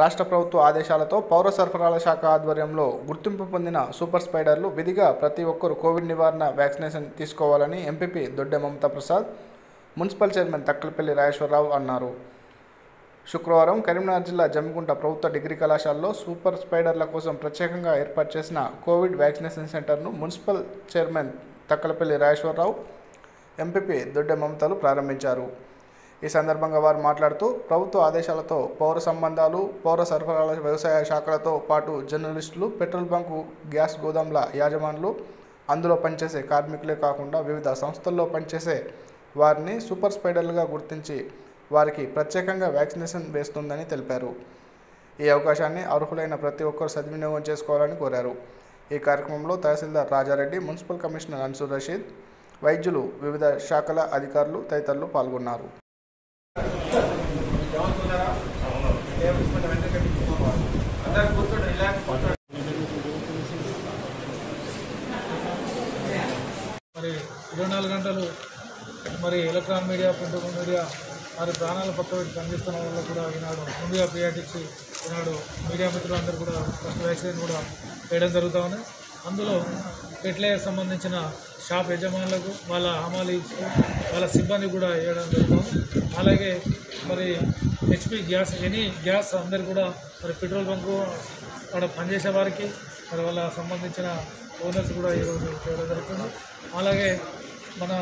రాష్ట్ర ప్రభుత్వ ఆదేశాలతో పౌర సరఫరాల శాఖ ఆధ్వర్యంలో గుర్తింపు పొందిన సూపర్ స్పైడర్లు విధిగా ప్రతి ఒక్కరూ కోవిడ్ నివారణ వ్యాక్సినేషన్ తీసుకోవాలని MPP Dodde Mamata Prasad municipal chairman Takkalapalli Rajeshwararao అన్నారు. శుక్రవారం కరీంనగర్ జిల్లా జమ్మిగుంట ప్రభుత్వ డిగ్రీ కళాశాలలో సూపర్ స్పైడర్ల కోసం ప్రత్యేకంగా ఏర్పాటు చేసిన కోవిడ్ వ్యాక్సినేషన్ సెంటర్ను municipal chairman Takkalapalli Rajeshwararao MPP Dodde మమతలు ప్రారంభించారు. ఈ సందర్భంగా వారు మాట్లాడుతూ ప్రభుత్వ ఆదేశాలతో పౌర సంబంధాలు పౌర సరఫరాల వ్యవసాయ శాఖలతో పాటు జర్నలిస్టులు పెట్రోల్ బంకు గ్యాస్ గోదాంల యాజమానులు అందులో పనిచేసే కార్మికులే కాకుండా వివిధ సంస్థల్లో పనిచేసే వారిని సూపర్ స్పైడర్లుగా గుర్తించి వారికి ప్రత్యేకంగా వ్యాక్సినేషన్ వేస్తుందని తెలిపారు. ఈ అవకాశాన్ని అర్హులైన ప్రతి ఒక్కరు సద్వినియోగం చేసుకోవాలని కోరారు. ఈ కార్యక్రమంలో తహసీల్దార్ రాజారెడ్డి మున్సిపల్ కమిషనర్ అన్సూర్ రషీద్ వైద్యులు వివిధ శాఖల అధికారులు తదితరులు పాల్గొన్నారు మరి ఇరవై నాలుగు గంటలు మరి ఎలక్ట్రానిక్ మీడియా ప్రింట్ మీడియా మరి ప్రాణాలు పక్కబెట్టి పనిచేస్తున్న వాళ్ళు కూడా ఈనాడు ముందుగా ప్రియారిటీ ఈనాడు మీడియా మిత్రులందరూ కూడా ఫస్ట్ వ్యాక్సిన్ కూడా వేయడం జరుగుతూ ఉంది. అందులో ఫెర్టిలైజర్ సంబంధించిన షాప్ యజమానులకు వాళ్ళ హమాలి వాళ్ళ సిబ్బంది కూడా వేయడం జరుగుతుంది అలాగే మరి హెచ్పి గ్యాస్ ఎనీ గ్యాస్ అందరు కూడా మరి పెట్రోల్ బంకు అక్కడ పనిచేసే వారికి మరి వాళ్ళ సంబంధించిన ఓనర్స్ కూడా ఈరోజు చేయడం జరుగుతుంది. అలాగే మన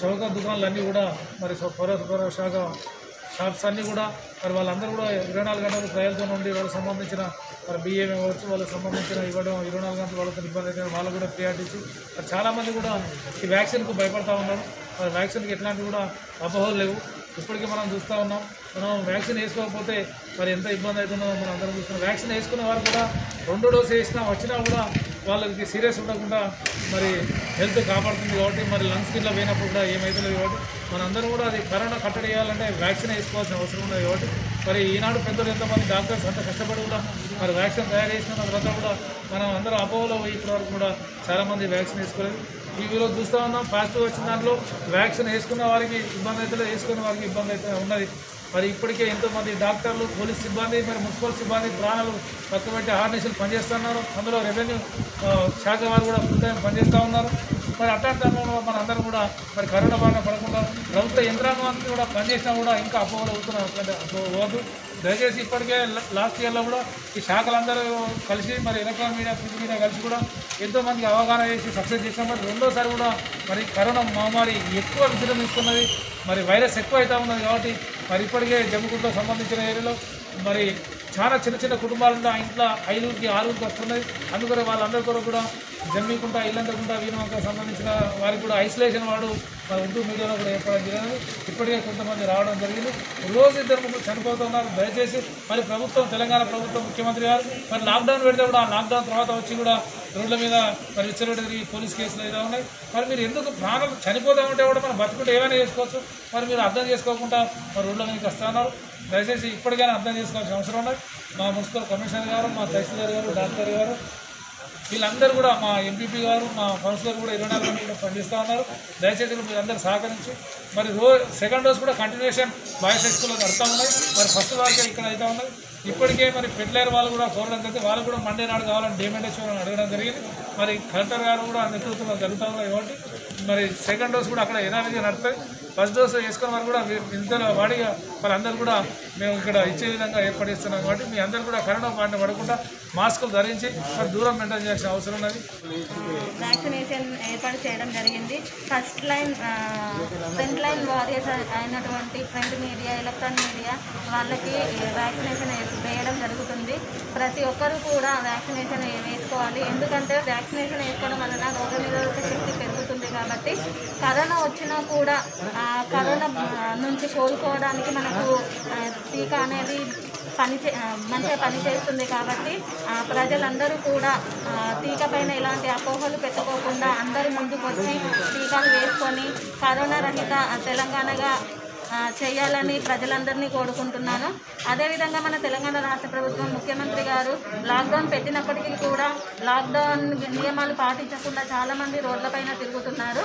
చౌక దుకాణాలు అన్నీ కూడా మరి స- శాఖ షాప్స్ అన్నీ కూడా మరి వాళ్ళందరూ కూడా ఇరవై నాలుగు గంటలు ప్రజలతో నుండి వాళ్ళకి సంబంధించిన మరి బియ్యం ఇవ్వచ్చు వాళ్ళకి సంబంధించిన ఇవ్వడం ఇరవై నాలుగు గంటలు వాళ్ళతో ఇబ్బంది అయితే వాళ్ళు కూడా ప్రియారిటీ ఇచ్చి మరి చాలామంది కూడా ఈ వ్యాక్సిన్కు భయపడతా ఉన్నారు. మరి వ్యాక్సిన్కి ఎట్లాంటివి కూడా అపోహలు లేవు. ఇప్పటికీ మనం చూస్తూ ఉన్నాం. మనం వ్యాక్సిన్ వేసుకోకపోతే మరి ఎంత ఇబ్బంది అవుతుందో మనం అందరం చూస్తున్నాం. వ్యాక్సిన్ వేసుకున్న వారు కూడా రెండు డోసు వేసినా వచ్చినా కూడా వాళ్ళకి సీరియస్ ఉండకుండా మరి హెల్త్ కాపాడుతుంది కాబట్టి మరి లంగ్స్ కింద పోయినప్పుడు కూడా ఏమవుతుంది కాబట్టి మనందరం కూడా అది కరోనా కట్టడి చేయాలంటే వ్యాక్సిన్ వేసుకోవాల్సిన అవసరం ఉన్నది కాబట్టి మరి ఈనాడు పెద్దలు ఎంతమంది డాక్టర్స్ అంత కష్టపడి కూడా మరి వ్యాక్సిన్ తయారు చేసిన తర్వాత కూడా మనం అందరం అపోహలో పోయి ఇప్పటి వరకు కూడా చాలామంది వ్యాక్సిన్ వేసుకోలేదు. టీవీలో చూస్తూ ఉన్నాం. పాజిటివ్ వచ్చిన దాంట్లో వ్యాక్సిన్ వేసుకున్న వారికి ఇబ్బంది అయితే వేసుకున్న వారికి ఇబ్బంది అయితే ఉన్నది. మరి ఇప్పటికే ఎంతోమంది డాక్టర్లు పోలీస్ సిబ్బంది మరి మున్సిపల్ సిబ్బంది ప్రాణాలు పక్కబెట్టి ఆర్డినేషన్లు పనిచేస్తున్నారు. అందులో రెవెన్యూ శాఖ వారు కూడా ఫుల్ టైం పనిచేస్తూ ఉన్నారు. మరి అట్లాంటి దానిలో మన అందరం కూడా మరి కరోనా బారిన పడకుండా ప్రభుత్వ యంత్రాంగం అంతా కూడా పనిచేసినా కూడా ఇంకా అపోహలు అవుతున్నారు. అట్లాంటి దయచేసి ఇప్పటికే లాస్ట్ ఇయర్లో కూడా ఈ శాఖలందరూ కలిసి మరి ఎలక్ట్రానిక్ మీడియా ప్రింట్ మీడియా కలిసి కూడా ఎంతో మందికి అవగాహన చేసి సక్సెస్ చేసాం మరి రెండోసారి కూడా మరి కరోనా మహమ్మారి ఎక్కువ విజృంభిస్తున్నది. మరి వైరస్ ఎక్కువ అవుతూ ఉన్నది కాబట్టి మరి ఇప్పటికే జమ్మికుంటలో సంబంధించిన ఏరియాలో మరి చాలా చిన్న చిన్న కుటుంబాలు ఉన్న ఆ ఇంట్లో ఐదుగురికి ఆరుగురికి వస్తున్నాయి అందుకనే వాళ్ళందరి కొరకు కూడా జమ్మికుంట ఇల్లంతకుంట వీణవంక సంబంధించిన వారికి కూడా ఐసోలేషన్ వాడు మరి ఉర్దూ మీడియాలో కూడా ఏర్పాటు జరిగింది ఇప్పటికే కొంతమంది రావడం జరిగింది. రోజు ఇద్దరు ముగ్గురు చనిపోతున్నారు దయచేసి మరి ప్రభుత్వం తెలంగాణ ప్రభుత్వం ముఖ్యమంత్రి గారు మరి లాక్డౌన్ పెడితే కూడా ఆ లాక్డౌన్ తర్వాత వచ్చి కూడా రోడ్ల మీద మరి విచ్చలవిడి తిరిగి పోలీస్ కేసులు ఏదో ఉన్నాయి? మరి మీరు ఎందుకు ప్రాణాలు చనిపోదామంటే కూడా మనం బతుకుంటే ఏమైనా చేసుకోవచ్చు? మరి మీరు అర్థం చేసుకోకుండా మరి రోడ్ల మీదకి వస్తున్నారు దయచేసి ఇప్పటికైనా అర్థం చేసుకోవాల్సిన అవసరం ఉన్నది. మా మున్సిపల్ కమిషనర్ గారు మా తహసీల్దార్ గారు డాక్టర్ గారు వీళ్ళందరూ కూడా మా ఎంపీపీ గారు మా కౌన్సిలర్ కూడా ఇరవై నాలుగు గంటలు పనిచేస్తూ ఉన్నారు. దయచేసి మీరందరూ సహకరించి మరి రో సెకండ్ డోస్ కూడా కంటిన్యూషన్ బాయ్స్ హై స్కూల్లో నడుస్తూ ఉన్నాయి. మరి ఫస్ట్ వాళ్ళకే ఇక్కడ అయితే ఉన్నాయి ఇప్పటికే మరి పెట్లేరు వాళ్ళు కూడా కోరడం జరిగింది వాళ్ళు కూడా మండే నాడు కావాలని డిమాండ్ అడగడం జరిగింది. మరి కలెక్టర్ గారు కూడా నేతృత్వంలో జరుగుతూ ఉన్నాయి కాబట్టి మరి సెకండ్ డోస్ కూడా అక్కడ యథావిధిగా నడుపుతాయి ఫస్ట్ డోస్ వేసుకున్న వారు కూడా ఇంతలో వాడిగా వాళ్ళందరూ కూడా మేము ఇక్కడ ఇచ్చే విధంగా ఏర్పడిస్తున్నాం కాబట్టి మీ అందరూ కూడా కరోనా బారిన పడకుండా మాస్కులు ధరించి మరి దూరం మెయింటైన్ చేయాల్సిన అవసరం ఉన్నది. వ్యాక్సినేషన్ ఏర్పాటు చేయడం జరిగింది. First line front line warriors అయినటువంటి ప్రింట్ మీడియా ఎలక్ట్రానిక్ మీడియా వాళ్ళకి వ్యాక్సినేషన్ వేయడం ప్రతి ఒక్కరూ కూడా వ్యాక్సినేషన్ వేసుకోవాలి. ఎందుకంటే వ్యాక్సినేషన్ వేసుకోవడం వలన రోగ నిరోధక శక్తి పెరుగుతుంది కాబట్టి కరోనా వచ్చినా కూడా ఆ కరోనా నుంచి కోలుకోవడానికి మనకు టీకా అనేది పని చే మంచిగా పనిచేస్తుంది కాబట్టి ప్రజలందరూ కూడా టీకా పైన ఎలాంటి అపోహలు పెట్టుకోకుండా అందరూ ముందుకు వచ్చి టీకాలు వేసుకొని కరోనా రహిత తెలంగాణగా చేయాలని ప్రజలందరినీ కోరుకుంటున్నాను. అదేవిధంగా మన తెలంగాణ రాష్ట్ర ప్రభుత్వం ముఖ్యమంత్రి గారు లాక్డౌన్ పెట్టినప్పటికీ కూడా లాక్డౌన్ నియమాలు పాటించకుండా చాలామంది రోడ్లపైన తిరుగుతున్నారు.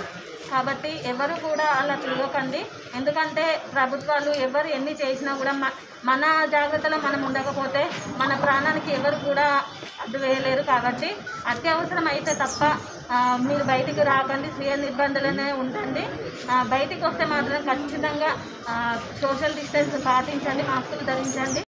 కాబట్టి ఎవరు కూడా అలా తిరగకండి. ఎందుకంటే ప్రభుత్వాలు ఎవరు ఎన్ని చేసినా కూడా మన జాగ్రత్తలో మనం ఉండకపోతే మన ప్రాణానికి ఎవరు కూడా అడ్డు వేయలేరు కాబట్టి అత్యవసరం అయితే తప్ప మీరు బయటికి రాకండి. స్వీయ నిర్బంధంలోనే ఉండండి. బయటికి వస్తే మాత్రం ఖచ్చితంగా సోషల్ డిస్టెన్స్ పాటించండి మాస్కులు ధరించండి.